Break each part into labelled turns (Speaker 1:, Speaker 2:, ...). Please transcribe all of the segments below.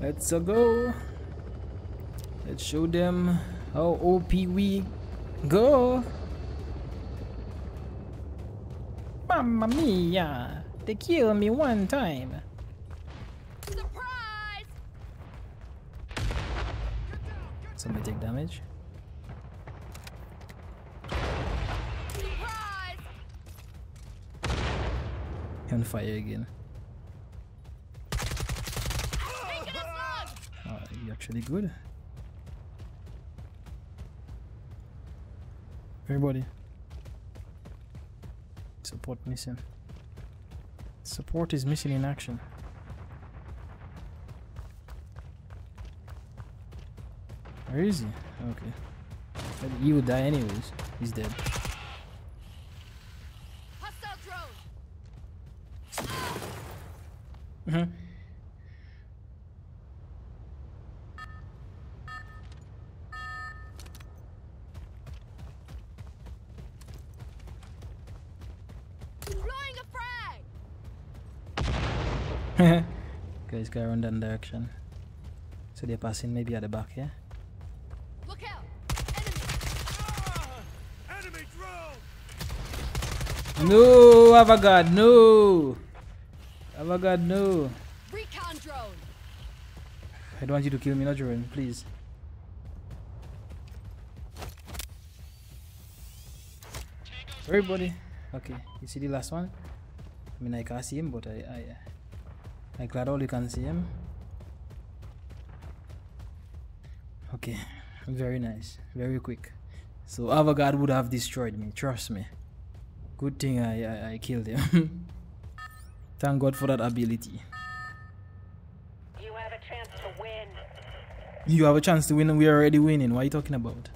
Speaker 1: Let's -a go. Let's show them how OP we go. Mamma mia! They killed me one time.
Speaker 2: Surprise!
Speaker 1: Somebody take damage.
Speaker 2: Surprise!
Speaker 1: On fire again.
Speaker 2: Taking a slug!
Speaker 1: Oh, you actually good. Everybody. Support missing. Support is missing in action. Where is he? Okay. But he would die anyways. He's dead.
Speaker 2: Hostile mm-hmm drone!
Speaker 1: Mhm.
Speaker 2: Deploying a frag!
Speaker 1: Guys, go around that direction. So they're passing maybe at the back, yeah?
Speaker 2: Look out! Enemy! Ah!
Speaker 3: Enemy drone!
Speaker 1: No, Avagad, no! Avagad, no!
Speaker 2: Recon drone!
Speaker 1: I don't want you to kill me, not Jordan, please. Everybody. Okay, you see the last one? I mean, I can't see him, but I, I, I glad all you can see him. Okay, very nice, very quick. So Avagad would have destroyed me, trust me. Good thing I, I, I killed him. Thank God for that ability.
Speaker 4: You have a chance to win.
Speaker 1: You have a chance to win and we're already winning. What are you talking about?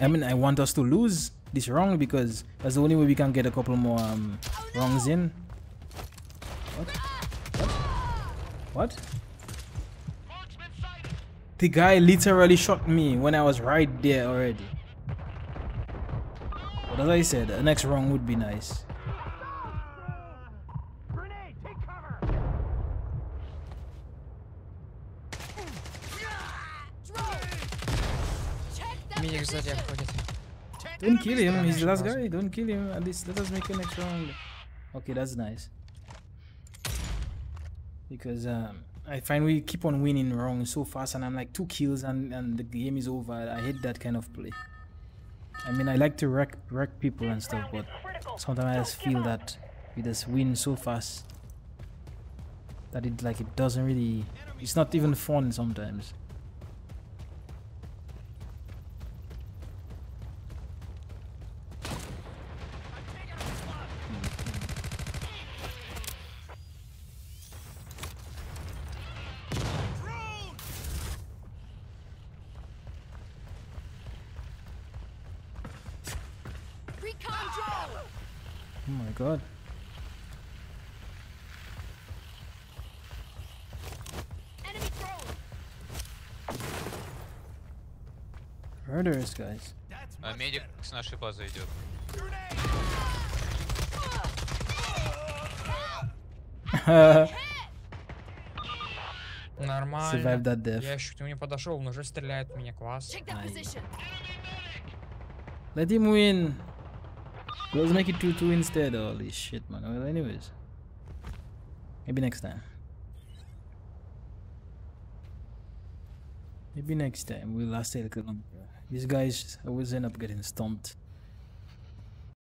Speaker 1: I mean, I want us to lose this round because that's the only way we can get a couple more um,
Speaker 2: Oh, no!
Speaker 1: rounds in. What? What? The guy literally shot me when I was right there already. But as I said, the next round would be nice. Don't kill him, he's the last guy. Don't kill him. At least let us make an next round. Okay, that's nice. Because um, I find we keep on winning wrong so fast, and I'm like two kills and, and the game is over. I hate that kind of play. I mean, I like to wreck wreck people and stuff, but sometimes I just feel that we just win so fast that it like it doesn't really. It's not even fun sometimes. Oh my god.
Speaker 2: Enemy drone!
Speaker 1: Murderers, guys.
Speaker 5: А, медик с нашей базы идет.
Speaker 6: Нормально. Я еще к нему не подошел, он уже стреляет в меня, класс.
Speaker 1: Let him win. Let's make it 2 2 instead. Holy shit, man. Well, anyways. Maybe next time. Maybe next time we'll last a little longer. These guys always end up getting stomped.